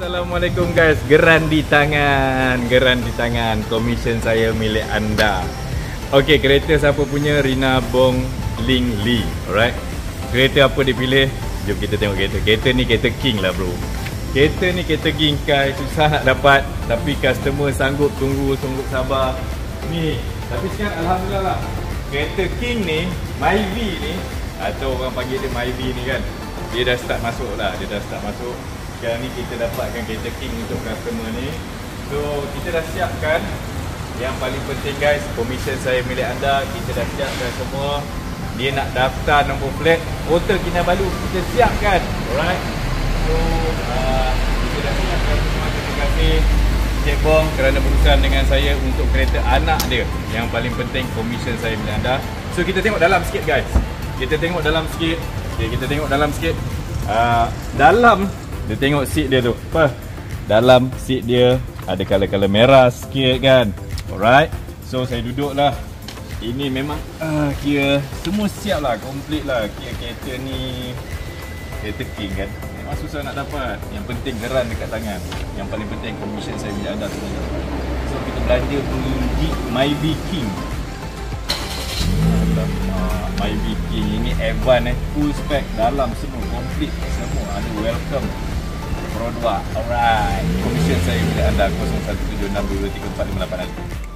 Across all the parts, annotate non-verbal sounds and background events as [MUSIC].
Assalamualaikum guys, geran di tangan, geran di tangan, komisen saya milik anda. Okey, kereta siapa punya? Rina Bong Ling Lee, alright. Kereta apa dia pilih? Jom kita tengok kereta. Kereta ni kereta king lah bro. Kereta ni kereta king kai, susah nak dapat. Tapi customer sanggup tunggu, sanggup sabar. Ni, tapi sekarang Alhamdulillah lah. Kereta king ni, Myvi ni, atau orang panggil dia Myvi ni kan. Dia dah start masuk lah, dia dah start masuk sekarang ni kita dapatkan kereta king untuk customer ni. So kita dah siapkan. Yang paling penting guys komisen saya milik anda. Kita dah siapkan semua. Dia nak daftar nombor flat. Hotel Kinabalu kita siapkan. Alright? So uh, kita dah siapkan semua. Terima kasih. Cik Bong kerana berusaha dengan saya untuk kereta anak dia. Yang paling penting komisen saya milik anda. So kita tengok dalam sikit guys. Kita tengok dalam sikit. Okay, kita tengok dalam sikit. Uh, dalam dia tengok seat dia tu. Apa? Dalam seat dia ada color-color merah sikit kan. Alright. So saya duduk lah. Ini memang uh, kira semua siap lah. Complete lah. Kira kereta ni kereta king kan. Memang susah nak dapat. Yang penting geran dekat tangan. Yang paling penting commission saya bila ada tu. So kita belanja beli My B King. My B King ini Evan eh full spec dalam semua complete semua ada welcome Pro 2 Alright. Komisen saya milik anda 0176223458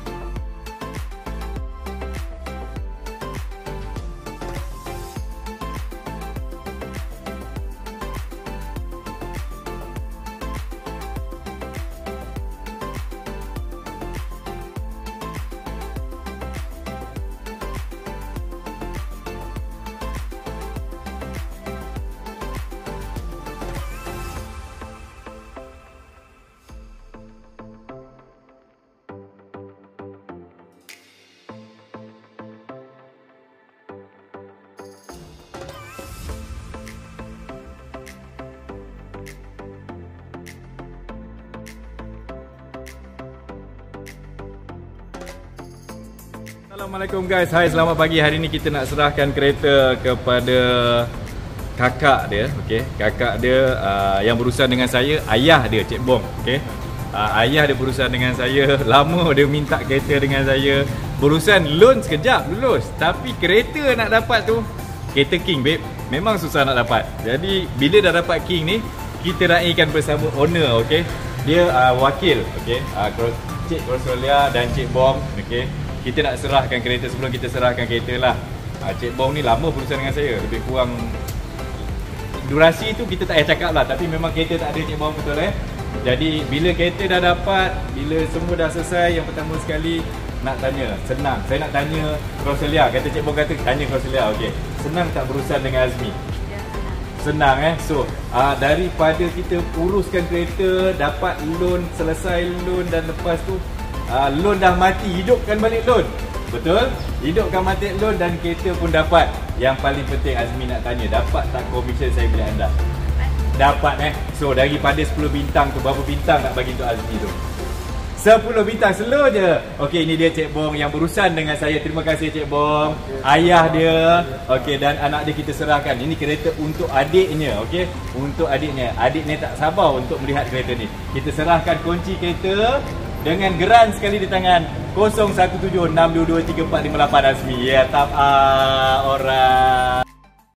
Assalamualaikum guys. Hai, selamat pagi. Hari ni kita nak serahkan kereta kepada kakak dia, okey. Kakak dia uh, yang berurusan dengan saya, ayah dia, Cik Bong, okey. Uh, ayah dia berurusan dengan saya, [LAUGHS] lama dia minta kereta dengan saya. Berurusan loan sekejap lulus, tapi kereta nak dapat tu kereta King, babe. Memang susah nak dapat. Jadi bila dah dapat King ni, kita raikan bersama owner, okey. Dia uh, wakil, okey. Uh, Cik Rosolia dan Cik Bong, okey kita nak serahkan kereta sebelum kita serahkan kereta lah. Ha, Cik Bong ni lama berusaha dengan saya. Lebih kurang Durasi tu kita tak payah cakap lah. Tapi memang kereta tak ada Cik Bong betul eh? Jadi bila kereta dah dapat Bila semua dah selesai Yang pertama sekali Nak tanya Senang? Saya nak tanya Roselia. Kata Cik Bong kata Tanya Roselia. Okay. Senang tak berusaha dengan Azmi? Ya, Senang eh? So uh, Daripada kita uruskan kereta Dapat loan Selesai loan Dan lepas tu uh, loan dah mati hidupkan balik loan. Betul? Hidupkan mati loan dan kereta pun dapat. Yang paling penting Azmi nak tanya dapat tak komisen saya bila anda? Dapat eh? So daripada 10 bintang tu berapa bintang nak bagi untuk Azmi tu? 10 bintang slow je. Okey ini dia Cik Bong yang berurusan dengan saya. Terima kasih Cik Bong. Ayah dia. Okey dan anak dia kita serahkan. Ini kereta untuk adiknya Okey? Untuk adiknya. Adik ni tak sabar untuk melihat kereta ni. Kita serahkan kunci kereta dengan geran sekali di tangan 0176223458 Azmi. Ya, yeah, tap ah, orang.